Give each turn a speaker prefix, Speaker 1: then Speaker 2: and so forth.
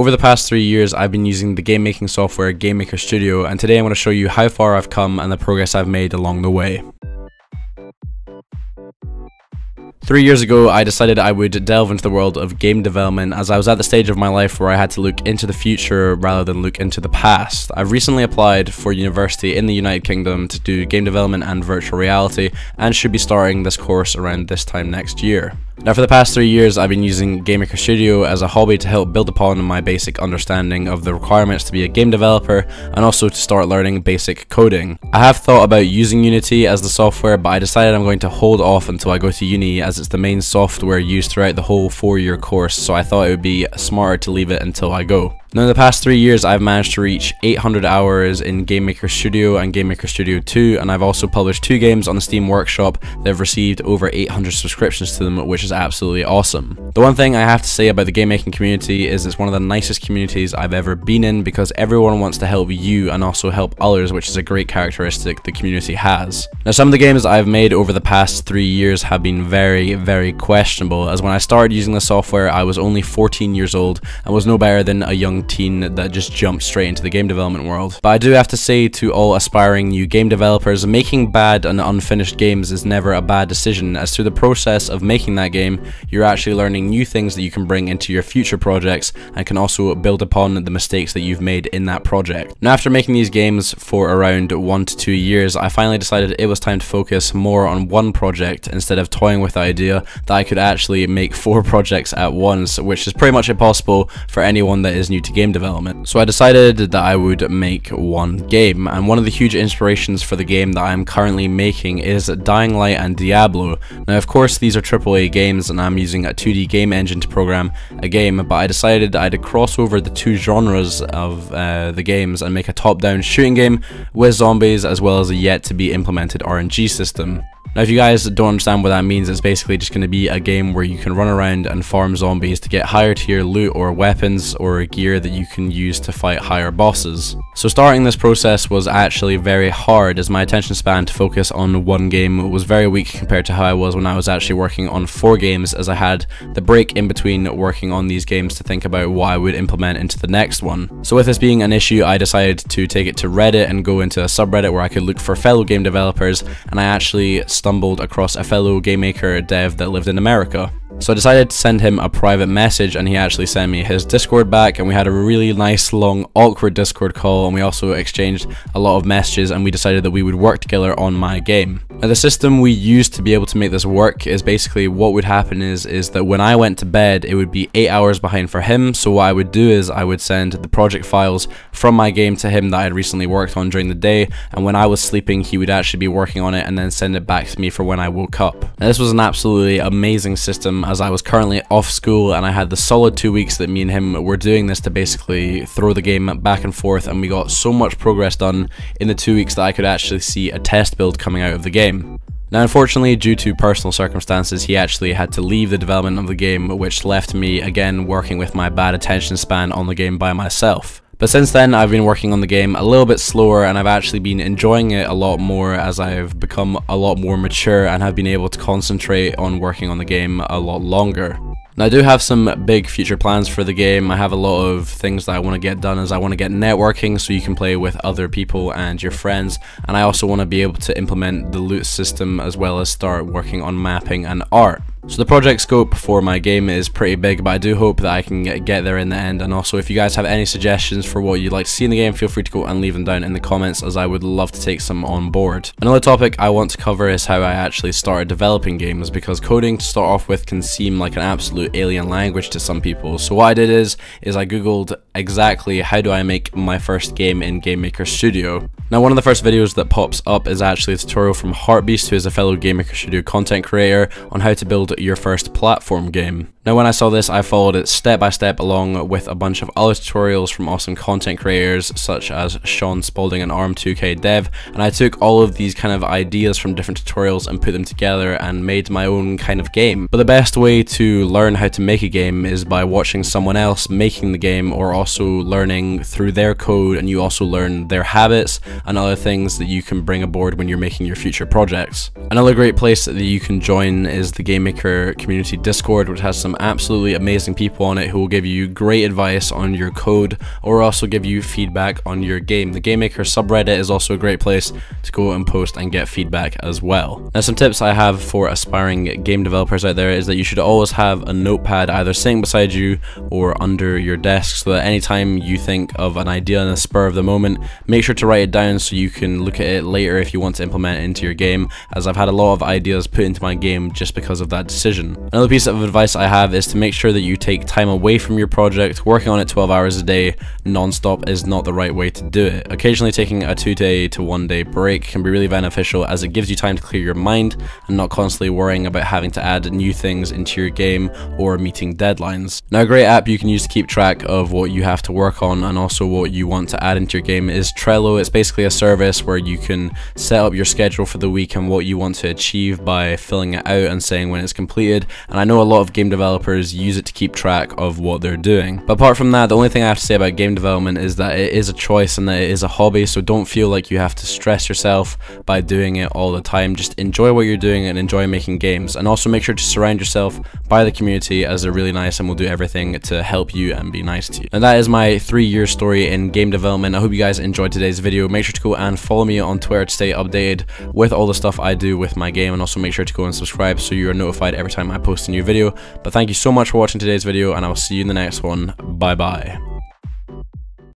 Speaker 1: Over the past three years, I've been using the game making software GameMaker Studio, and today I'm going to show you how far I've come and the progress I've made along the way. Three years ago, I decided I would delve into the world of game development as I was at the stage of my life where I had to look into the future rather than look into the past. I've recently applied for university in the United Kingdom to do game development and virtual reality and should be starting this course around this time next year. Now for the past three years I've been using GameMaker Studio as a hobby to help build upon my basic understanding of the requirements to be a game developer and also to start learning basic coding. I have thought about using Unity as the software but I decided I'm going to hold off until I go to uni as it's the main software used throughout the whole four year course so I thought it would be smarter to leave it until I go. Now in the past three years I've managed to reach 800 hours in GameMaker Studio and GameMaker Studio 2 and I've also published two games on the Steam Workshop that have received over 800 subscriptions to them which is absolutely awesome. The one thing I have to say about the game making community is it's one of the nicest communities I've ever been in because everyone wants to help you and also help others which is a great characteristic the community has. Now some of the games I've made over the past three years have been very very questionable as when I started using the software I was only 14 years old and was no better than a young that just jumped straight into the game development world. But I do have to say to all aspiring new game developers, making bad and unfinished games is never a bad decision, as through the process of making that game, you're actually learning new things that you can bring into your future projects and can also build upon the mistakes that you've made in that project. Now after making these games for around one to two years, I finally decided it was time to focus more on one project instead of toying with the idea that I could actually make four projects at once, which is pretty much impossible for anyone that is new to game development. So I decided that I would make one game, and one of the huge inspirations for the game that I am currently making is Dying Light and Diablo. Now of course these are AAA games and I'm using a 2D game engine to program a game, but I decided I'd cross over the two genres of uh, the games and make a top-down shooting game with zombies as well as a yet to be implemented RNG system. Now if you guys don't understand what that means, it's basically just going to be a game where you can run around and farm zombies to get higher tier loot or weapons or gear that you can use to fight higher bosses. So starting this process was actually very hard as my attention span to focus on one game was very weak compared to how I was when I was actually working on four games as I had the break in between working on these games to think about what I would implement into the next one. So with this being an issue, I decided to take it to Reddit and go into a subreddit where I could look for fellow game developers and I actually stumbled across a fellow game maker dev that lived in America. So I decided to send him a private message and he actually sent me his Discord back and we had a really nice long awkward Discord call and we also exchanged a lot of messages and we decided that we would work together on my game. Now the system we used to be able to make this work is basically what would happen is is that when I went to bed it would be 8 hours behind for him so what I would do is I would send the project files from my game to him that I had recently worked on during the day and when I was sleeping he would actually be working on it and then send it back to me for when I woke up. Now, this was an absolutely amazing system as I was currently off school and I had the solid two weeks that me and him were doing this to basically throw the game back and forth and we got so much progress done in the two weeks that I could actually see a test build coming out of the game. Now unfortunately, due to personal circumstances, he actually had to leave the development of the game, which left me again working with my bad attention span on the game by myself. But since then, I've been working on the game a little bit slower and I've actually been enjoying it a lot more as I've become a lot more mature and have been able to concentrate on working on the game a lot longer. Now I do have some big future plans for the game. I have a lot of things that I want to get done as I want to get networking so you can play with other people and your friends and I also want to be able to implement the loot system as well as start working on mapping and art. So the project scope for my game is pretty big, but I do hope that I can get, there in the end. And also, if you guys have any suggestions for what you'd like to see in the game, feel free to go and leave them down in the comments, as I would love to take some on board. Another topic I want to cover is how I actually started developing games, because coding to start off with can seem like an absolute alien language to some people. So what I did is, is I googled exactly how do I make my first game in Game Maker Studio. Now one of the first videos that pops up is actually a tutorial from Heartbeast, who is a fellow Game Maker Studio content creator, on how to build your first platform game. Now when I saw this, I followed it step by step along with a bunch of other tutorials from awesome content creators such as Shaun Spalding and rm2kdev, and I took all of these kind of ideas from different tutorials and put them together and made my own kind of game. But the best way to learn how to make a game is by watching someone else making the game or also learning through their code and you also learn their habits and other things that you can bring aboard when you're making your future projects. Another great place that you can join is the Game Maker community Discord which has some absolutely amazing people on it who will give you great advice on your code or also give you feedback on your game. The Game Maker subreddit is also a great place to go and post and get feedback as well. Now some tips I have for aspiring game developers out there is that you should always have a notepad either sitting beside you or under your desk so that anytime you think of an idea in the spur of the moment, make sure to write it down so you can look at it later if you want to implement it into your game as I've had a lot of ideas put into my game just because of that decision. Another piece of advice I have is to make sure that you take time away from your project. Working on it 12 hours a day non-stop is not the right way to do it. Occasionally taking a two day to one day break can be really beneficial as it gives you time to clear your mind and not constantly worrying about having to add new things into your game or meeting deadlines. Now a great app you can use to keep track of what you have to work on and also what you want to add into your game is Trello. It's basically a service where you can set up your schedule for the week and what you want to achieve by filling it out and saying when it's completed. And I know a lot of game developers use it to keep track of what they're doing. But apart from that, the only thing I have to say about game development is that it is a choice and that it is a hobby, so don't feel like you have to stress yourself by doing it all the time. Just enjoy what you're doing and enjoy making games. And also make sure to surround yourself by the community as they're really nice and will do everything to help you and be nice to you. And that is my three year story in game development. I hope you guys enjoyed today's video. Make sure to go and follow me on Twitter to stay updated with all the stuff I do with my game and also make sure to go and subscribe so you are notified every time I post a new video. But thank you so much for watching today's video and I will see you in the next one. Bye bye.